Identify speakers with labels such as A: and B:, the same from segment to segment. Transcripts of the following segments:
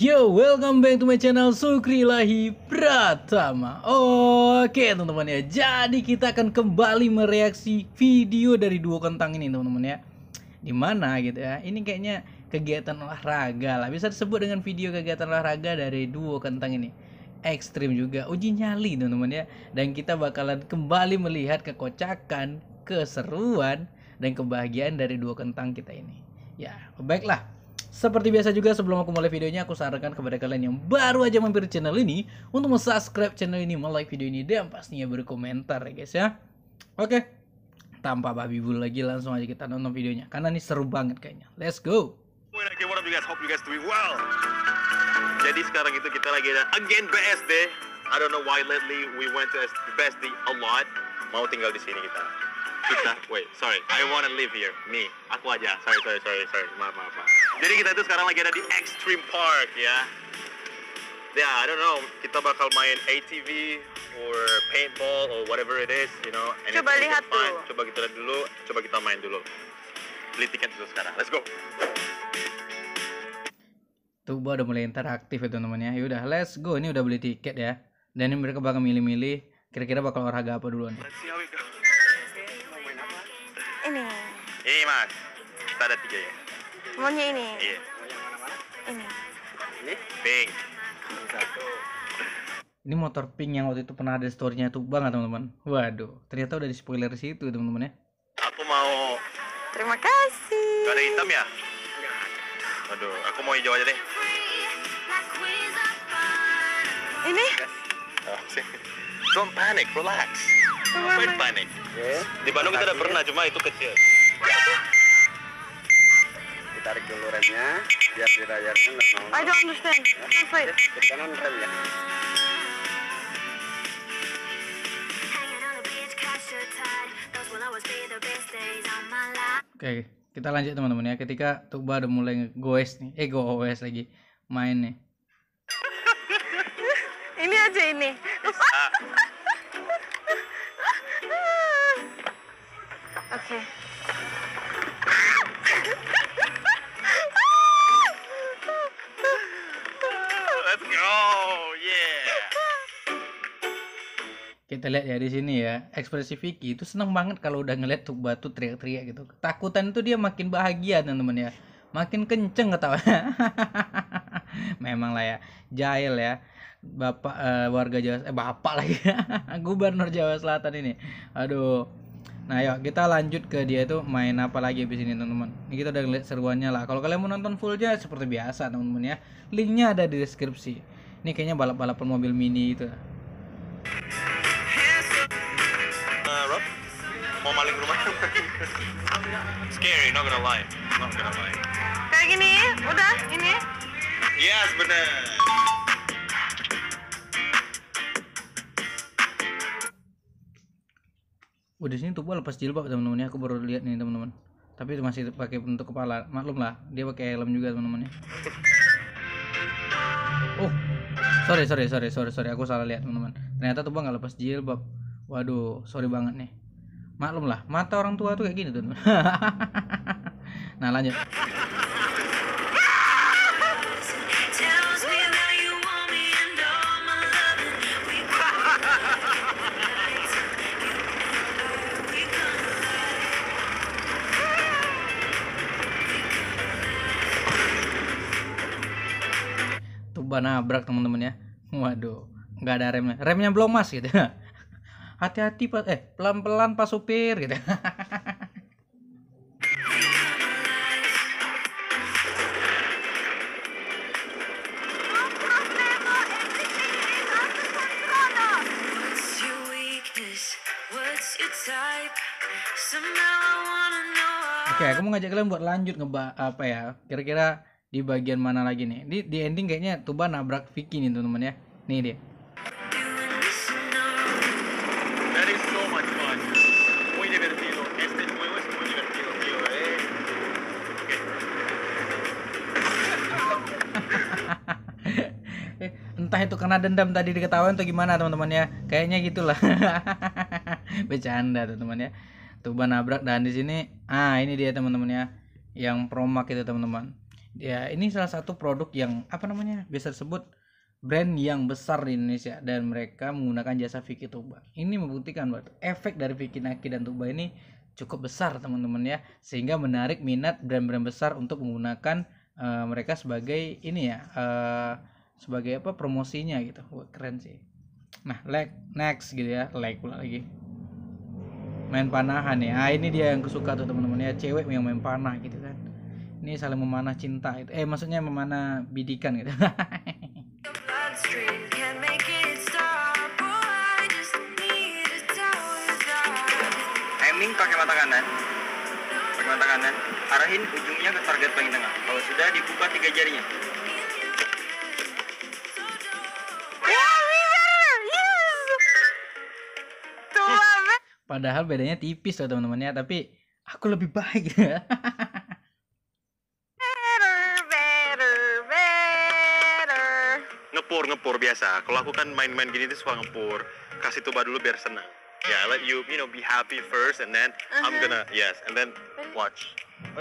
A: Yo, welcome back to my channel Sukri Lahi Pratama. Oke teman-teman ya, jadi kita akan kembali mereaksi video dari duo kentang ini teman-teman ya. Di mana gitu ya, ini kayaknya kegiatan olahraga lah. Bisa disebut dengan video kegiatan olahraga dari duo kentang ini. Ekstrim juga, uji nyali teman-teman ya. Dan kita bakalan kembali melihat kekocakan, keseruan, dan kebahagiaan dari duo kentang kita ini. Ya, baiklah seperti biasa juga sebelum aku mulai videonya aku sarankan kepada kalian yang baru aja mampir channel ini untuk subscribe channel ini, like video ini dan pastinya berkomentar ya guys ya. Oke. Tanpa babi bulu lagi langsung aja kita nonton videonya karena ini seru banget kayaknya. Let's go.
B: Jadi sekarang itu kita lagi ada again BSD. I don't know why lately we went to BSD a lot. Mau tinggal di sini kita. Kita, wait, sorry, I wanna live here. Me, aku aja. Sorry, sorry, sorry, sorry. Maaf, maaf, maaf. Jadi kita itu sekarang lagi ada di Extreme Park ya. Ya, yeah, I don't know. Kita bakal main ATV or paintball or whatever it is, you know. anything
C: Coba lihat dulu.
B: Coba kita lihat dulu. Coba kita main dulu. Beli tiket dulu sekarang. Let's go.
A: Tuh udah mulai interaktif ya teman-teman ya. Yaudah, let's go. Ini udah beli tiket ya. Dan ini mereka bakal milih-milih kira-kira bakal olahraga apa duluan.
B: Let's see how it goes.
C: Ini.
B: Ini mas, kita ada tiga ya.
C: Maunya ini.
B: Iya.
C: Ini.
B: Pink.
A: Ini motor pink yang waktu itu pernah ada story-nya tuh banget teman-teman. Waduh, ternyata udah di spoiler situ teman-teman ya.
B: Aku mau.
C: Terima kasih.
B: Gak ada hitam ya? Aduh, aku mau hijau aja deh.
C: Ini.
B: Oh, sih. Don't panic, relax. Ngapain panic? Di Bandung kita udah pernah, cuma itu kecil.
D: Ditarik dulu remnya biar dirayarnya nggak mau
C: I don't understand. Translate.
D: ke kanan rem ya
A: Oke, kita lanjut teman-teman ya. Ketika Tuba udah mulai goes nih, eh goes lagi main nih.
C: Ini aja ini. Oke.
B: Let's go, yeah.
A: Kita lihat ya di sini ya, ekspresi Vicky itu seneng banget kalau udah ngeliat tuh teriak-teriak gitu. Ketakutan itu dia makin bahagia teman-teman ya. Makin kenceng ketawa. Memang lah ya, jahil ya. Bapak eh, warga Jawa eh bapak lagi. Gubernur Jawa Selatan ini. Aduh. Nah, yuk kita lanjut ke dia itu main apa lagi di sini teman-teman. Ini kita udah ngeliat seruannya lah. Kalau kalian mau nonton fullnya seperti biasa teman-teman ya. Linknya ada di deskripsi. Ini kayaknya balap-balapan mobil mini itu.
B: Uh, Rob, mau maling rumah? Scary, not gonna lie. Not gonna lie.
C: Kayak gini. Udah. Ini.
B: Yes, bener.
A: Di sini tubuh lepas jilbab teman-teman ya. Aku baru lihat nih teman-teman. Tapi masih pakai penutup kepala. Maklum lah, dia pakai helm juga teman-teman ya. Oh, sorry sorry sorry sorry sorry. Aku salah lihat teman-teman. Ternyata tubuh nggak lepas jilbab. Waduh, sorry banget nih. Maklum lah, mata orang tua tuh kayak gini teman. nah lanjut. Tuba nabrak teman-teman ya. Waduh, nggak ada remnya. Remnya belum mas gitu. Hati-hati pak, eh pelan-pelan pak supir gitu. Oke, aku mau ngajak kalian buat lanjut ngeba apa ya? Kira-kira di bagian mana lagi nih? Di di ending kayaknya Tuba nabrak Vicky nih teman-teman ya. Nih dia.
B: Eh.
A: Eh, entah itu karena dendam tadi diketahuan atau gimana teman-teman ya kayaknya gitulah bercanda teman-teman ya Tuba nabrak dan di sini ah ini dia teman-teman ya yang promak itu teman-teman Ya, ini salah satu produk yang apa namanya? biasa disebut brand yang besar di Indonesia dan mereka menggunakan jasa Vicky Tuba. Ini membuktikan bahwa efek dari Vicky Naki dan Tuba ini cukup besar teman-teman ya, sehingga menarik minat brand-brand besar untuk menggunakan eh, mereka sebagai ini ya, eh, sebagai apa promosinya gitu. Wah, keren sih. Nah, like next gitu ya, like pula lagi. Main panahan ya. Ah, ini dia yang kesuka tuh teman-teman ya, cewek yang main panah gitu kan. Ini saling memanah cinta itu. Eh, maksudnya memanah bidikan gitu.
E: Oh.
D: Aiming pakai mata kanan. Pakai mata kanan. Arahin ujungnya ke target paling tengah. Kalau sudah dibuka tiga jarinya.
C: It.
A: Padahal bedanya tipis loh teman-teman ya, tapi aku lebih baik ya.
B: ngepur biasa kalau aku kan main-main gini tuh suka ngepur kasih tuba dulu biar senang ya yeah, let you you know be happy first and then I'm
C: Uh-huh.
B: gonna yes and then watch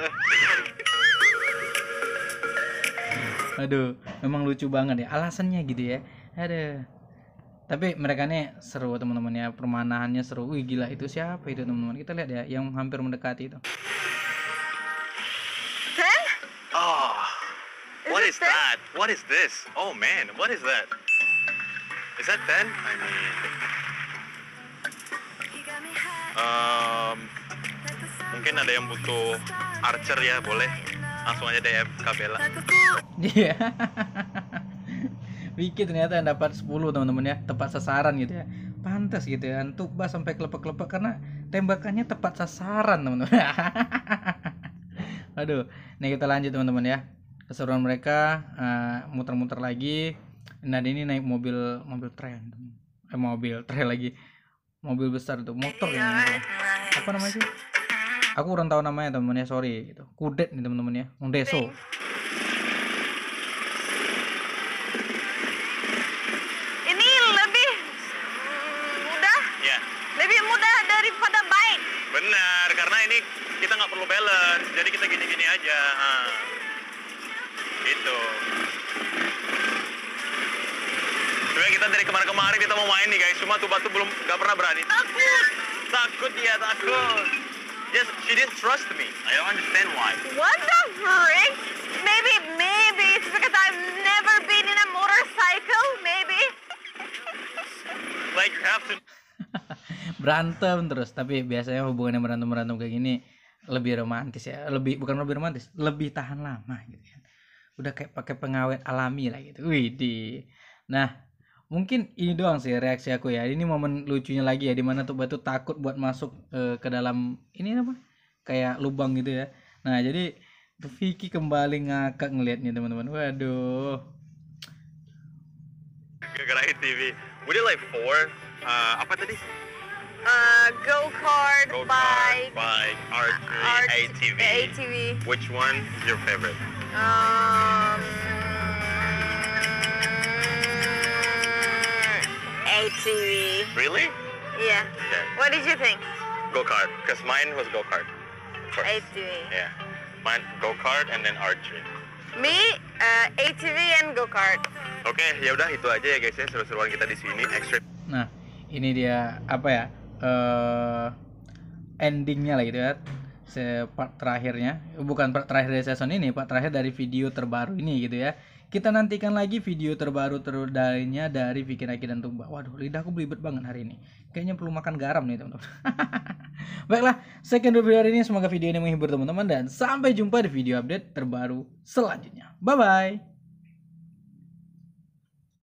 A: Aduh, memang lucu banget ya. Alasannya gitu ya. Ada. Tapi mereka nih seru teman-teman ya. Permanahannya seru. Wih gila itu siapa itu teman-teman. Kita lihat ya yang hampir mendekati itu.
C: Is
B: that what is this oh man what is that is that 10 I mean um, mungkin ada yang butuh archer ya boleh langsung aja DM Kabela.
A: Iya. Vicky ternyata yang dapat 10 teman-teman ya. Tepat sasaran gitu ya. Pantas gitu ya. Tuba sampai kelepek-kelepek karena tembakannya tepat sasaran teman-teman. Aduh. Nih kita lanjut teman-teman ya. Keseruan mereka eh, muter-muter lagi. Nah ini naik mobil mobil tren. Eh mobil tren lagi. Mobil besar tuh motor yang apa namanya sih? Aku kurang tahu namanya teman-teman ya, sorry gitu. Kudet nih teman-teman ya.
B: Kita dari kemarin-kemarin kita mau main nih guys, cuma tuh batu belum nggak pernah berani. Takut, takut dia takut. Just she didn't trust me. I don't understand why.
C: What the frick? Maybe, maybe it's because I've never been in a motorcycle. Maybe.
B: Like you have to
A: berantem terus tapi biasanya hubungan yang berantem berantem kayak gini lebih romantis ya lebih bukan lebih romantis lebih tahan lama gitu kan udah kayak pakai pengawet alami lah gitu wih di nah mungkin ini doang sih reaksi aku ya ini momen lucunya lagi ya di mana tuh batu takut buat masuk eh, ke dalam ini apa kayak lubang gitu ya nah jadi Vicky kembali ngakak ngelihatnya teman-teman waduh
B: gara-gara TV. We did like four. Uh, apa tadi?
C: Uh, go kart,
B: Go
C: bike,
B: bike, archery,
C: art-
B: ATV.
C: ATV.
B: Which one is your favorite?
C: Um, ATV.
B: Really?
C: Yeah.
B: Yeah.
C: What did you think?
B: Go kart, because mine was go kart.
C: ATV.
B: Yeah. Mine go kart and then archery.
C: Me, uh, ATV and go kart.
B: Oke, ya udah itu aja ya guys ya seru-seruan kita di sini. Extra
A: Nah, ini dia apa ya? eh endingnya lah gitu ya. Se part terakhirnya, bukan part terakhir dari season ini, part terakhir dari video terbaru ini gitu ya. Kita nantikan lagi video terbaru terbarunya dari Vicky Naki dan Tumba. Waduh, lidahku belibet banget hari ini. Kayaknya perlu makan garam nih teman-teman. Baiklah, sekian dulu video hari ini. Semoga video ini menghibur teman-teman dan sampai jumpa di video update terbaru selanjutnya. Bye bye.